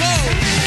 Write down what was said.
soul.